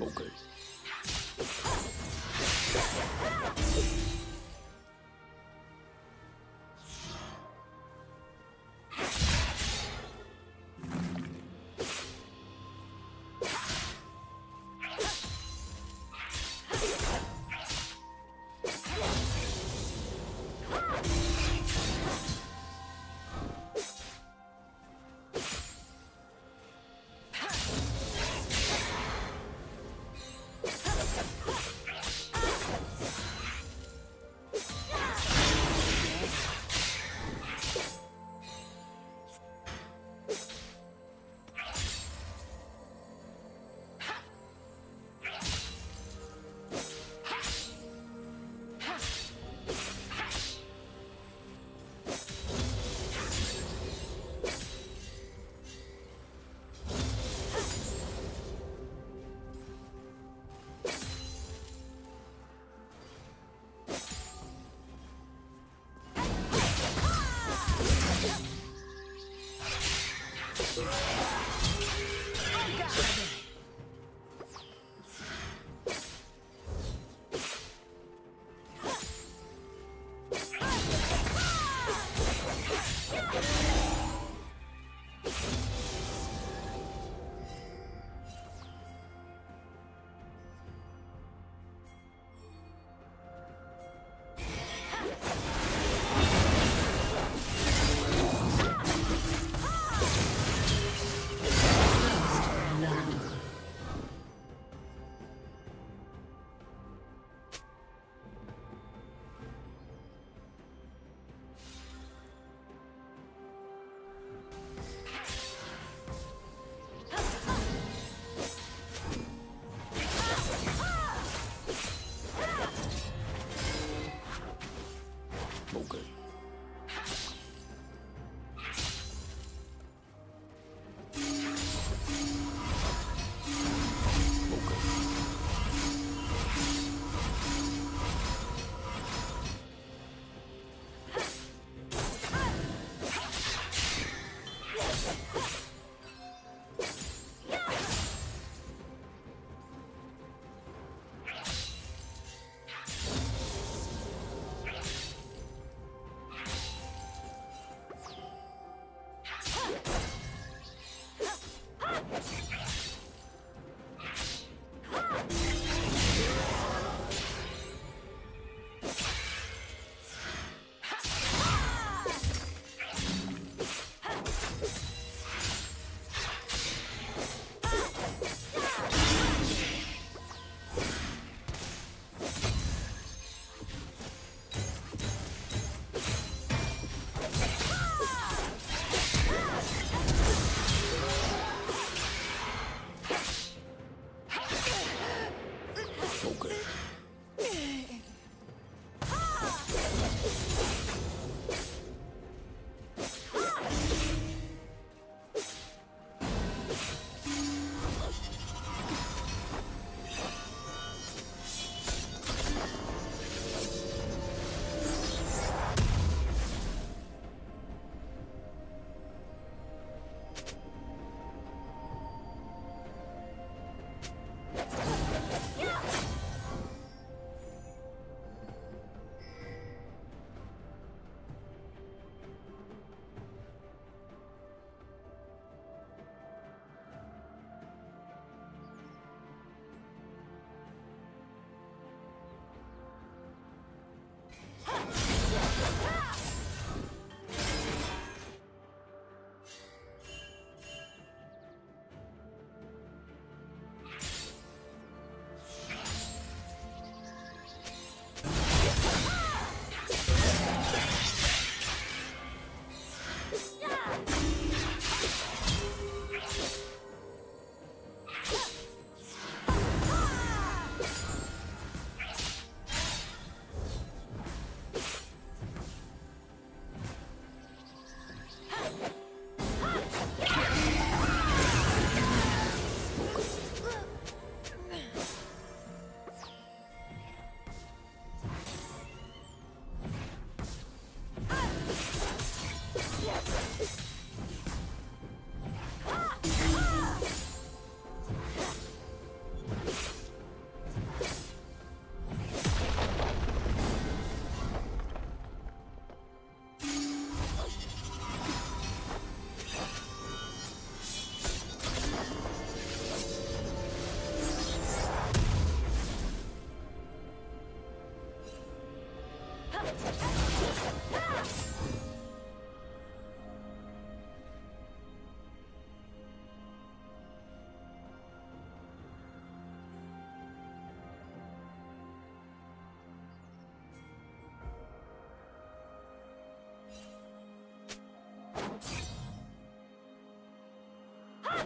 OK。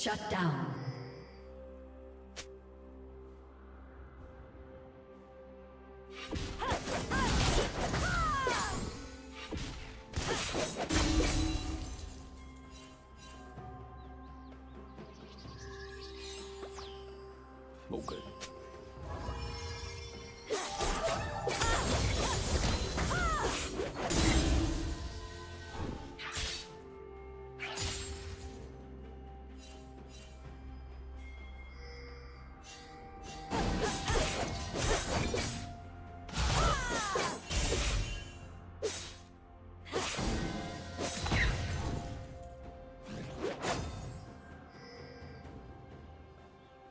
Shut down.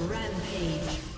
Unstoppable.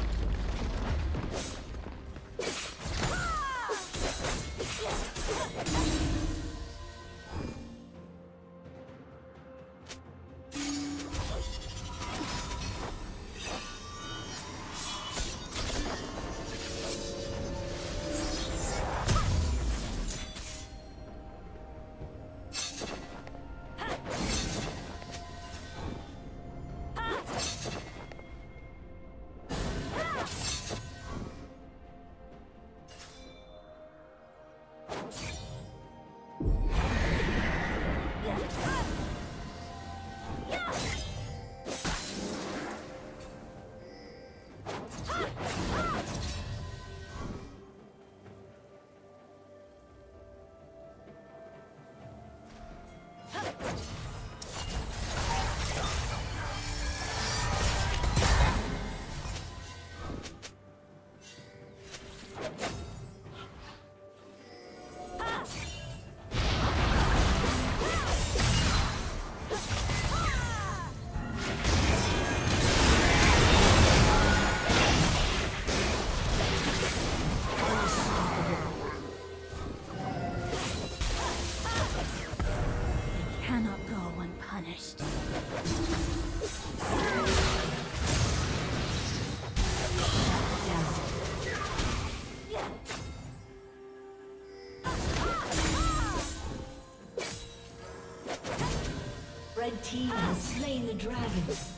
Team has slain the dragon.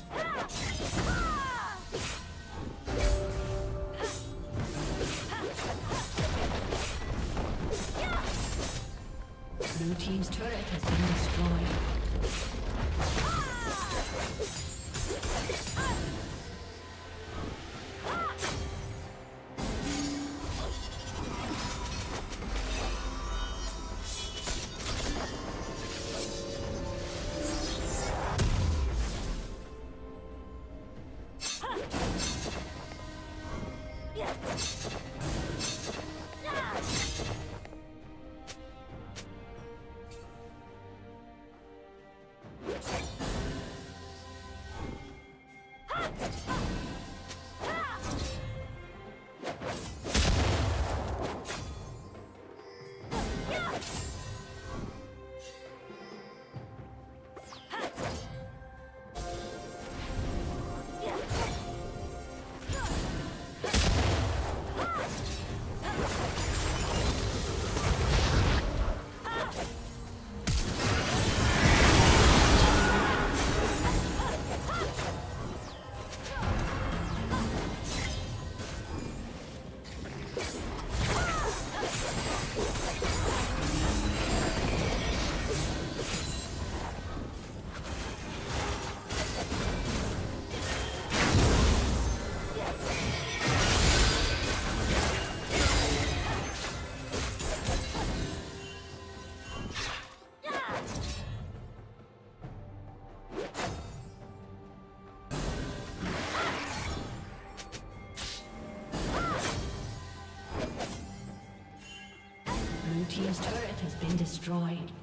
Destroyed.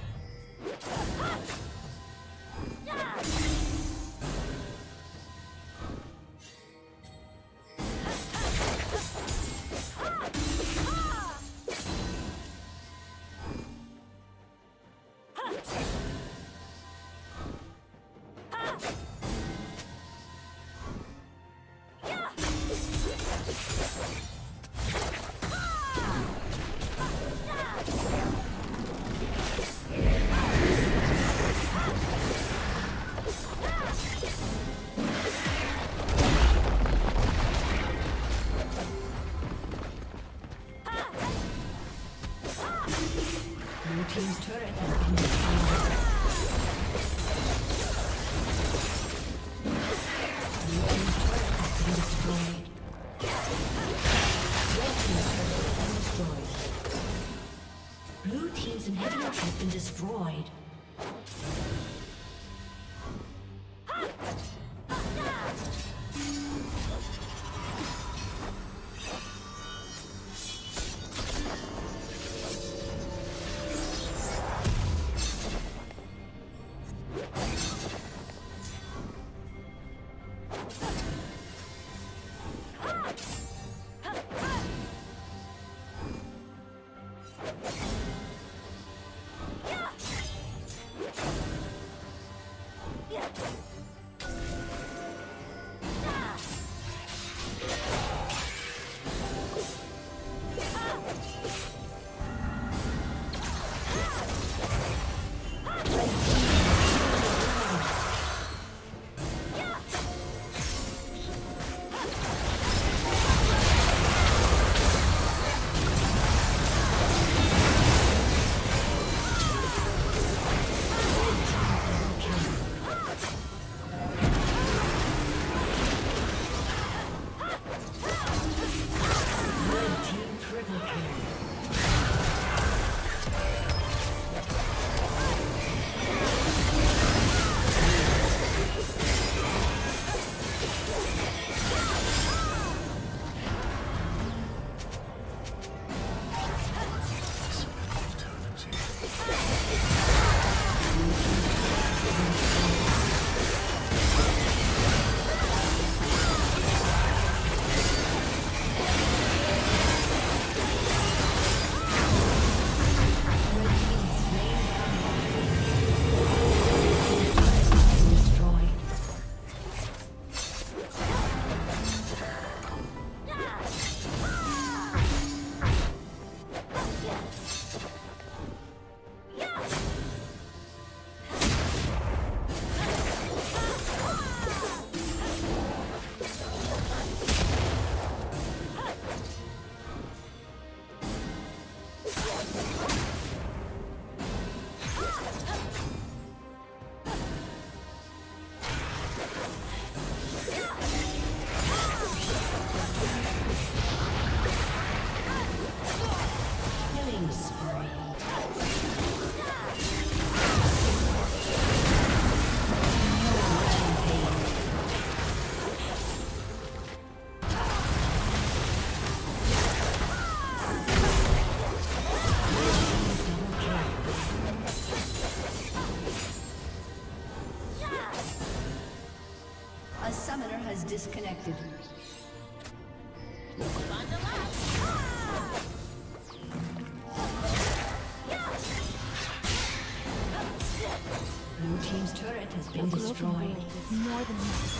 Disconnected. Blue team's turret has been destroyed. More than enough